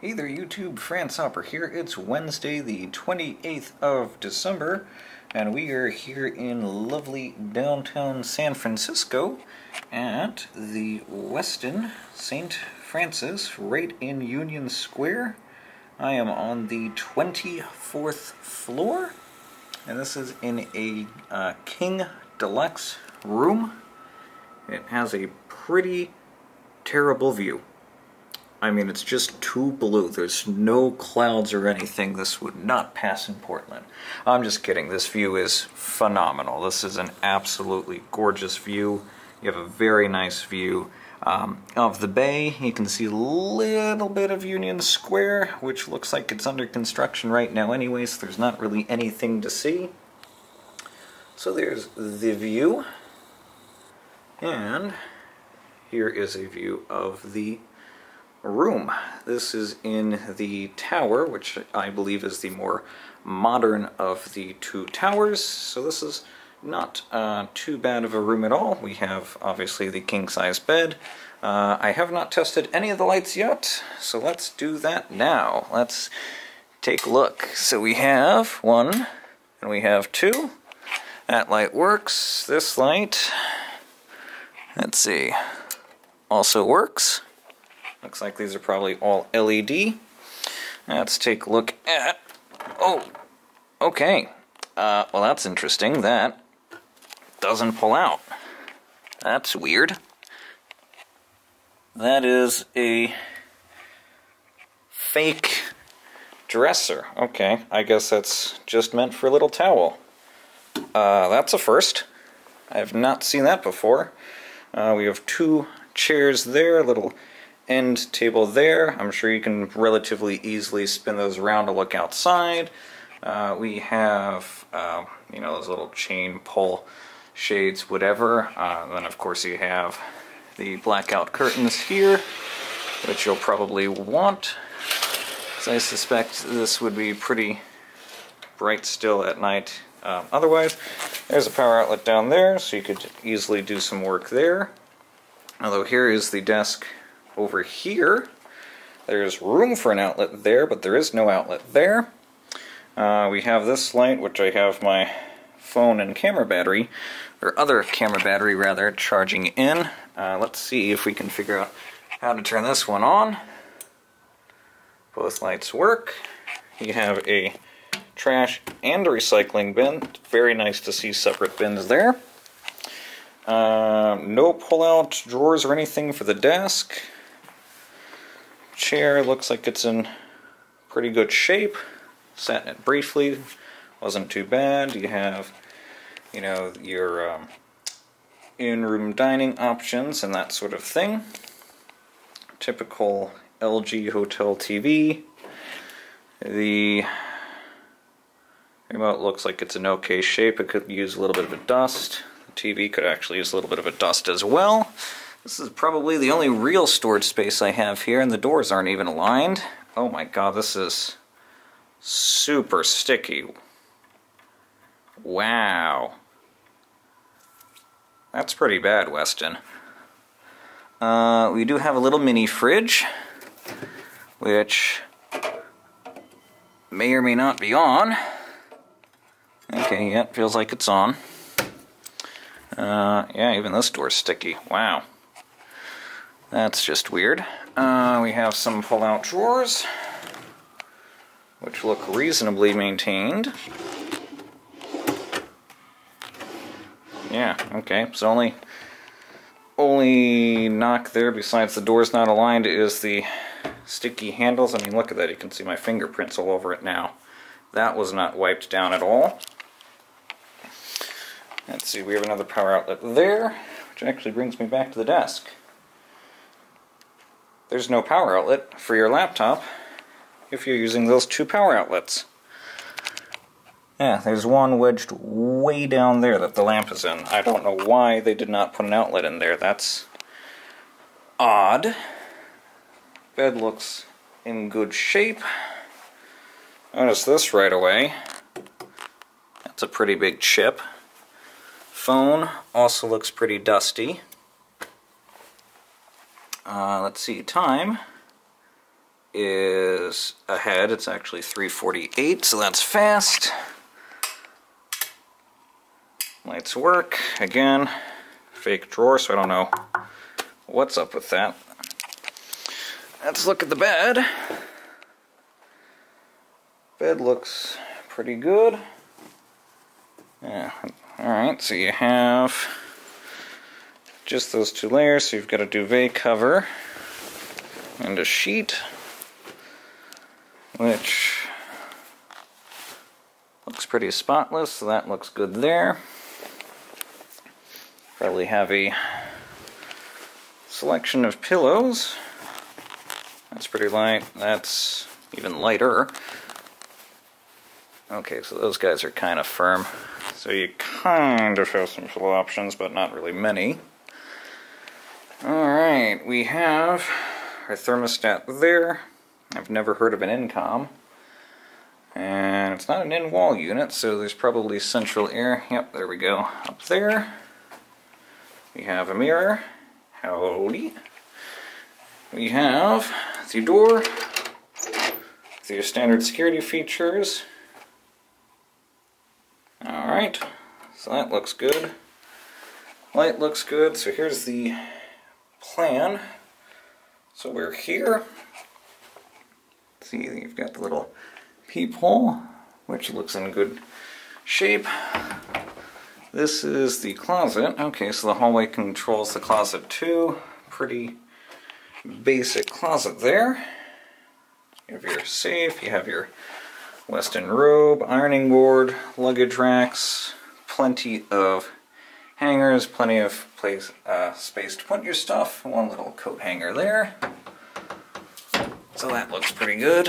Hey there YouTube, France Hopper here. It's Wednesday the 28th of December and we are here in lovely downtown San Francisco at the Westin St. Francis right in Union Square. I am on the 24th floor and this is in a uh, King Deluxe room. It has a pretty terrible view. I mean, it's just too blue. There's no clouds or anything. This would not pass in Portland. I'm just kidding. This view is phenomenal. This is an absolutely gorgeous view. You have a very nice view um, of the bay. You can see a little bit of Union Square, which looks like it's under construction right now anyway, so there's not really anything to see. So there's the view. And here is a view of the room. This is in the tower, which I believe is the more modern of the two towers. So this is not uh, too bad of a room at all. We have obviously the king-size bed. Uh, I have not tested any of the lights yet, so let's do that now. Let's take a look. So we have one, and we have two. That light works. This light, let's see, also works. Looks like these are probably all LED. Let's take a look at... Oh, okay. Uh, well, that's interesting. That doesn't pull out. That's weird. That is a fake dresser. Okay, I guess that's just meant for a little towel. Uh, that's a first. I have not seen that before. Uh, we have two chairs there, a little end table there. I'm sure you can relatively easily spin those around to look outside. Uh, we have, uh, you know, those little chain pull shades, whatever. Uh, then, of course, you have the blackout curtains here, which you'll probably want. So I suspect this would be pretty bright still at night. Um, otherwise, there's a power outlet down there, so you could easily do some work there. Although here is the desk over here. There's room for an outlet there, but there is no outlet there. Uh, we have this light, which I have my phone and camera battery, or other camera battery rather, charging in. Uh, let's see if we can figure out how to turn this one on. Both lights work. You have a trash and a recycling bin. Very nice to see separate bins there. Uh, no pull-out drawers or anything for the desk chair looks like it's in pretty good shape. Sat in it briefly, wasn't too bad. You have, you know, your um, in-room dining options and that sort of thing. Typical LG hotel TV. The remote looks like it's in okay shape. It could use a little bit of a dust. The TV could actually use a little bit of a dust as well. This is probably the only real storage space I have here, and the doors aren't even aligned. Oh my god, this is super sticky. Wow. That's pretty bad, Westin. Uh, we do have a little mini fridge, which may or may not be on. Okay, yeah, feels like it's on. Uh, yeah, even this door's sticky. Wow. That's just weird. Uh, we have some pull-out drawers, which look reasonably maintained. Yeah, okay, so only only knock there besides the doors not aligned is the sticky handles. I mean, look at that, you can see my fingerprints all over it now. That was not wiped down at all. Let's see, we have another power outlet there, which actually brings me back to the desk there's no power outlet for your laptop if you're using those two power outlets. Yeah, there's one wedged way down there that the lamp is in. I don't know why they did not put an outlet in there. That's odd. Bed looks in good shape. Notice this right away. That's a pretty big chip. Phone also looks pretty dusty. Uh, let's see, time. is ahead. It's actually 348, so that's fast. Lights work. Again, fake drawer, so I don't know what's up with that. Let's look at the bed. Bed looks pretty good. Yeah, alright, so you have just those two layers, so you've got a duvet cover and a sheet, which looks pretty spotless, so that looks good there. Probably have a selection of pillows. That's pretty light. That's even lighter. Okay, so those guys are kind of firm. So you kind of have some pillow options, but not really many. Alright, we have our thermostat there. I've never heard of an Inncom. And it's not an in-wall unit, so there's probably central air. Yep, there we go. Up there. We have a mirror. Howdy. We have the door. The standard security features. Alright, so that looks good. Light looks good, so here's the plan. So we're here. See, you've got the little peephole, which looks in good shape. This is the closet. Okay, so the hallway controls the closet too. Pretty basic closet there. You have your safe, you have your Westin robe, ironing board, luggage racks, plenty of hangers, plenty of place uh, space to put your stuff. One little coat hanger there. So that looks pretty good.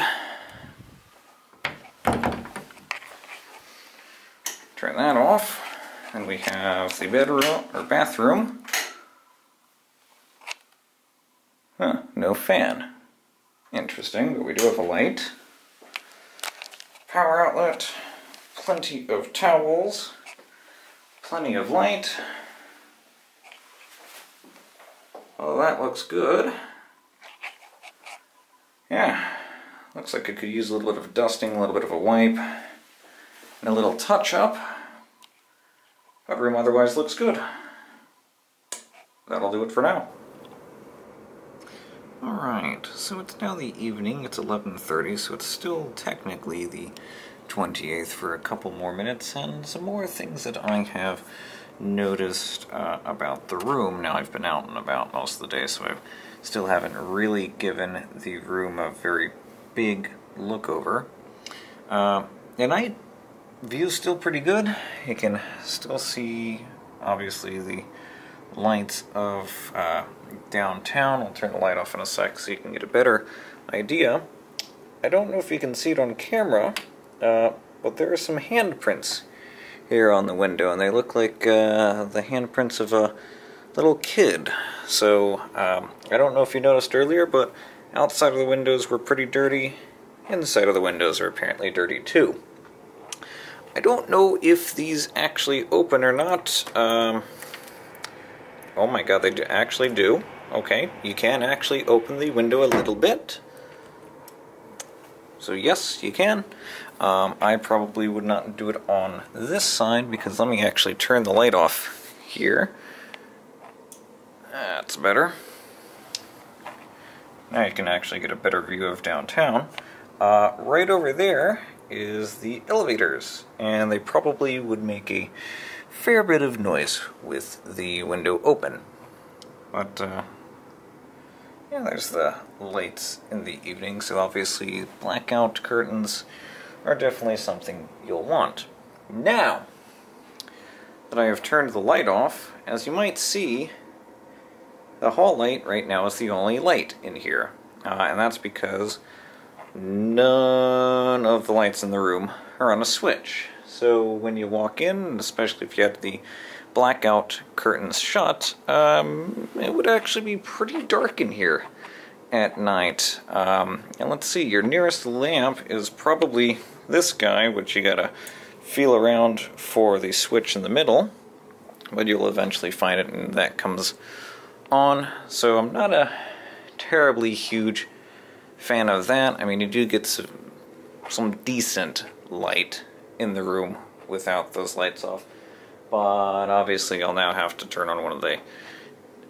Turn that off. And we have the bedroom or bathroom. Huh, no fan. Interesting, but we do have a light. Power outlet, plenty of towels, plenty of light. Oh, that looks good. Yeah, looks like it could use a little bit of dusting, a little bit of a wipe, and a little touch-up. But room otherwise looks good. That'll do it for now. Alright, so it's now the evening, it's 11.30, so it's still technically the 28th for a couple more minutes, and some more things that I have noticed uh, about the room. Now I've been out and about most of the day, so I still haven't really given the room a very big look over. Uh, the night view is still pretty good. You can still see, obviously, the lights of uh, downtown. I'll turn the light off in a sec so you can get a better idea. I don't know if you can see it on camera, uh, but there are some handprints here on the window, and they look like uh, the handprints of a little kid. So, um, I don't know if you noticed earlier, but outside of the windows were pretty dirty. Inside of the windows are apparently dirty too. I don't know if these actually open or not. Um, Oh my god, they do actually do. Okay, you can actually open the window a little bit. So yes, you can. Um, I probably would not do it on this side because let me actually turn the light off here. That's better. Now you can actually get a better view of downtown. Uh, right over there is the elevators, and they probably would make a fair bit of noise with the window open. But, uh, yeah, there's the lights in the evening, so obviously blackout curtains are definitely something you'll want. Now that I have turned the light off, as you might see, the hall light right now is the only light in here. Uh, and that's because none of the lights in the room are on a switch. So when you walk in, especially if you have the blackout curtains shut, um, it would actually be pretty dark in here at night. Um, and let's see, your nearest lamp is probably this guy, which you gotta feel around for the switch in the middle, but you'll eventually find it and that comes on. So I'm not a terribly huge fan of that. I mean, you do get some, some decent light in the room without those lights off. But obviously I'll now have to turn on one of the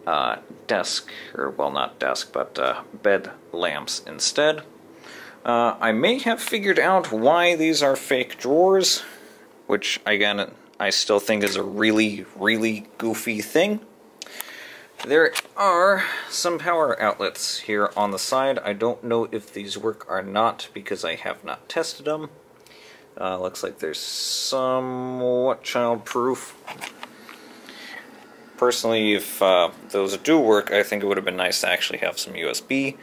uh, desk, or well not desk, but uh, bed lamps instead. Uh, I may have figured out why these are fake drawers, which again I still think is a really, really goofy thing. There are some power outlets here on the side. I don't know if these work or not because I have not tested them. Uh, looks like there's somewhat child-proof. Personally, if uh, those do work, I think it would have been nice to actually have some USB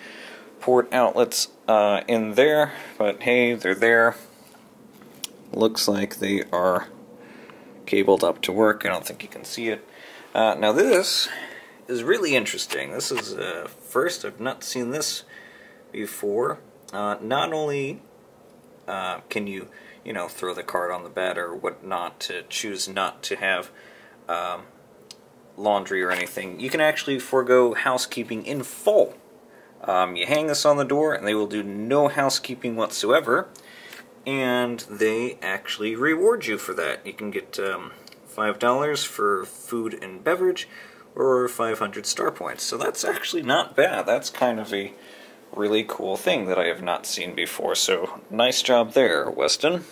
port outlets uh, in there, but hey, they're there. Looks like they are cabled up to work. I don't think you can see it. Uh, now this is really interesting. This is uh, first, I've not seen this before. Uh, not only uh, can you, you know, throw the card on the bed or whatnot to choose not to have um, laundry or anything, you can actually forego housekeeping in full. Um, you hang this on the door and they will do no housekeeping whatsoever and they actually reward you for that. You can get um, $5 for food and beverage or 500 star points. So that's actually not bad. That's kind of a really cool thing that I have not seen before. So nice job there, Westin.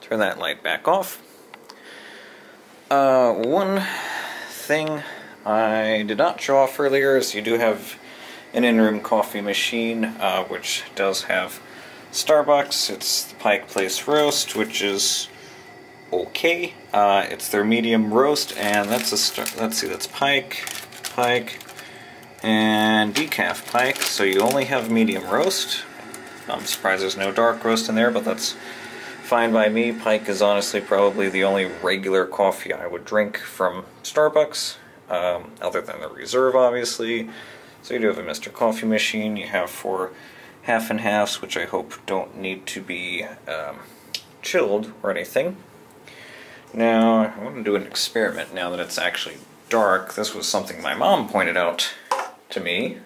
Turn that light back off. Uh, one thing I did not show off earlier is you do have an in-room coffee machine, uh, which does have Starbucks. It's the Pike Place Roast, which is okay. Uh, it's their medium roast, and that's a star let's see, that's Pike, Pike, and decaf Pike. So you only have medium roast. I'm surprised there's no dark roast in there, but that's fine by me. Pike is honestly probably the only regular coffee I would drink from Starbucks, um, other than the Reserve, obviously. So you do have a Mr. Coffee machine. You have four half and halves, which I hope don't need to be um, chilled or anything. Now, I want to do an experiment now that it's actually dark. This was something my mom pointed out to me,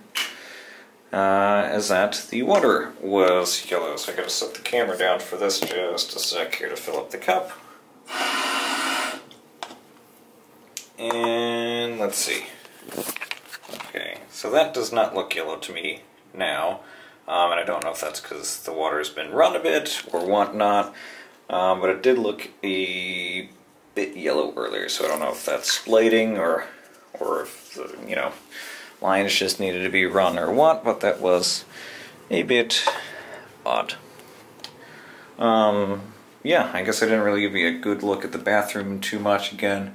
uh, is that the water was yellow. So I gotta set the camera down for this just a sec here to fill up the cup. And let's see. Okay, so that does not look yellow to me now. Um, and I don't know if that's because the water has been run a bit or whatnot. Um, but it did look a bit yellow earlier, so I don't know if that's lighting or, or if the, you know, lines just needed to be run or what, but that was a bit odd. Um, yeah, I guess I didn't really give you a good look at the bathroom too much. Again,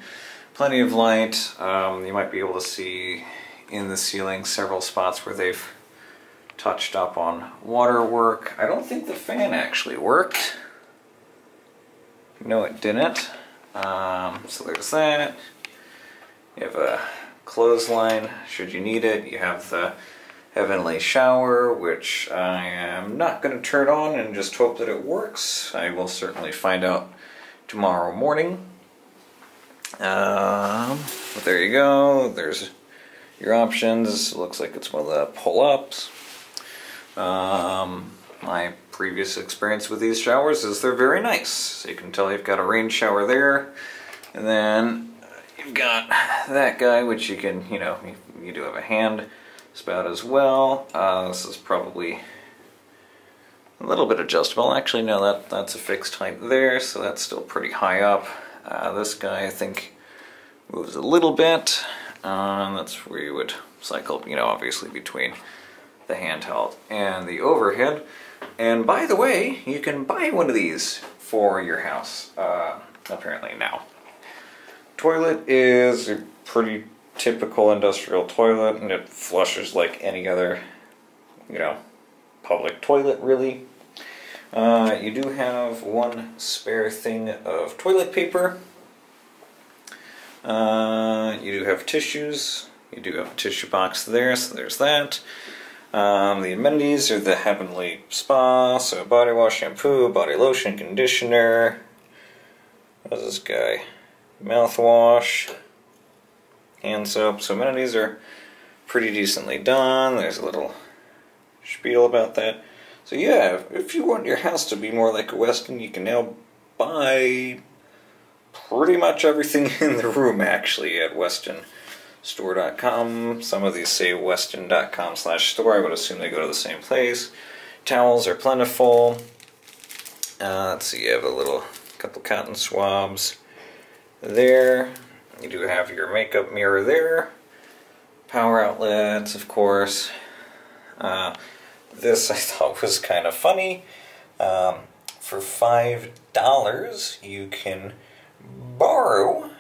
plenty of light. Um, you might be able to see in the ceiling several spots where they've touched up on water work. I don't think the fan actually worked. No, it didn't. Um, so there's that. You have a clothesline should you need it. You have the heavenly shower, which I am not going to turn on and just hope that it works. I will certainly find out tomorrow morning. Um, but there you go. There's your options. Looks like it's one of the pull-ups. Um, my previous experience with these showers is they're very nice. So you can tell you've got a rain shower there, and then you've got that guy, which you can, you know, you, you do have a hand spout as well. Uh, this is probably a little bit adjustable. Actually, no, that that's a fixed height there, so that's still pretty high up. Uh, this guy, I think, moves a little bit. Uh, that's where you would cycle, you know, obviously between the handheld and the overhead. And by the way, you can buy one of these for your house, uh, apparently now. Toilet is a pretty typical industrial toilet and it flushes like any other, you know, public toilet really. Uh, you do have one spare thing of toilet paper. Uh, you do have tissues. You do have a tissue box there, so there's that. Um, the amenities are the Heavenly Spa, so body wash, shampoo, body lotion, conditioner. What's this guy? Mouthwash, hand soap. So amenities are pretty decently done. There's a little spiel about that. So yeah, if you want your house to be more like a Westin, you can now buy pretty much everything in the room actually at westinstore.com. Some of these say westin.com slash store. I would assume they go to the same place. Towels are plentiful. Uh, let's see, you have a little couple cotton swabs there. You do have your makeup mirror there. Power outlets, of course. Uh, this I thought was kind of funny. Um, for $5, you can borrow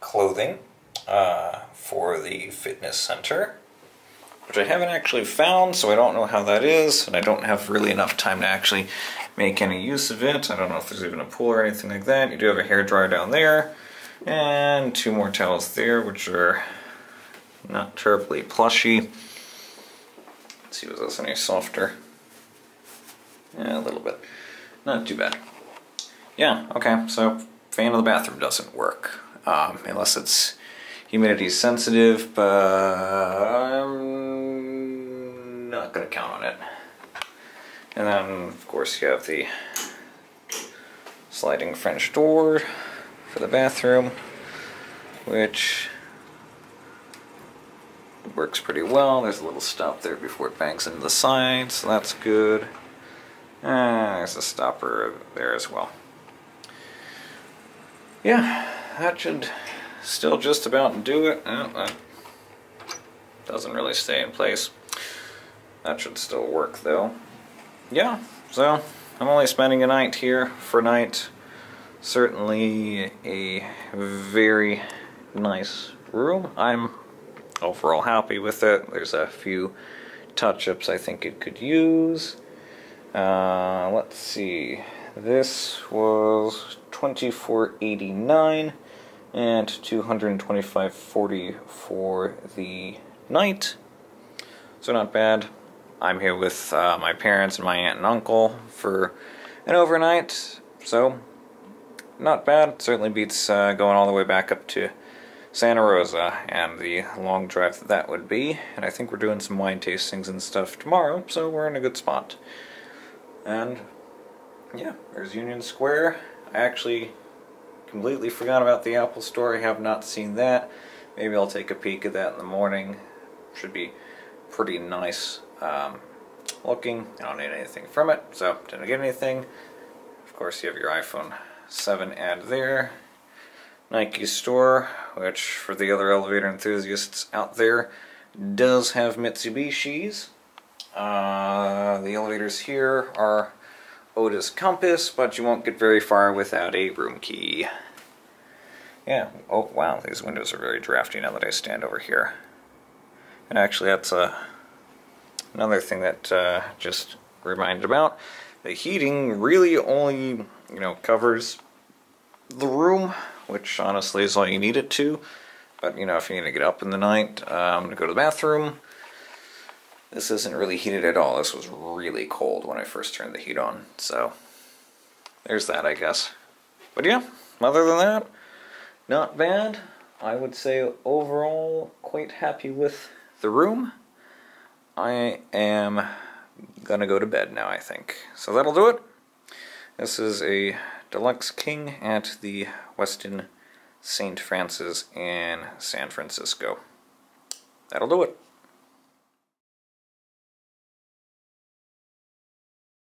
clothing uh, for the fitness center, which I haven't actually found, so I don't know how that is, and I don't have really enough time to actually make any use of it. I don't know if there's even a pool or anything like that. You do have a hair dryer down there, and two more towels there, which are not terribly plushy. Let's see, was this any softer? Yeah, a little bit. Not too bad. Yeah, okay, so fan of the bathroom doesn't work. Um, unless it's humidity sensitive, but I'm not to count on it. And then, of course, you have the sliding French door for the bathroom, which works pretty well. There's a little stop there before it bangs into the side, so that's good. And there's a stopper there as well. Yeah, that should still just about do it. Oh, that doesn't really stay in place. That should still work though. Yeah, so I'm only spending a night here for a night. Certainly a very nice room. I'm overall happy with it. There's a few touch-ups I think it could use. Uh, let's see. This was 24.89 and 225.40 for the night. So not bad. I'm here with uh, my parents and my aunt and uncle for an overnight. So not bad. Certainly beats uh, going all the way back up to Santa Rosa and the long drive that that would be. And I think we're doing some wine tastings and stuff tomorrow, so we're in a good spot. And yeah, there's Union Square. I actually completely forgot about the Apple Store. I have not seen that. Maybe I'll take a peek at that in the morning. Should be pretty nice um, looking. I don't need anything from it, so didn't get anything. Of course, you have your iPhone 7 ad there. Nike store, which for the other elevator enthusiasts out there, does have Mitsubishi's. Uh, the elevators here are Otis Compass, but you won't get very far without a room key. Yeah, oh wow, these windows are very drafty now that I stand over here. And actually that's uh, another thing that uh, just reminded about. The heating really only, you know, covers the room, which honestly is all you need it to. But, you know, if you need to get up in the night, going to go to the bathroom, this isn't really heated at all. This was really cold when I first turned the heat on. So there's that, I guess. But yeah, other than that, not bad. I would say overall quite happy with the room. I am gonna go to bed now, I think. So that'll do it. This is a Deluxe King at the Westin St. Francis in San Francisco. That'll do it.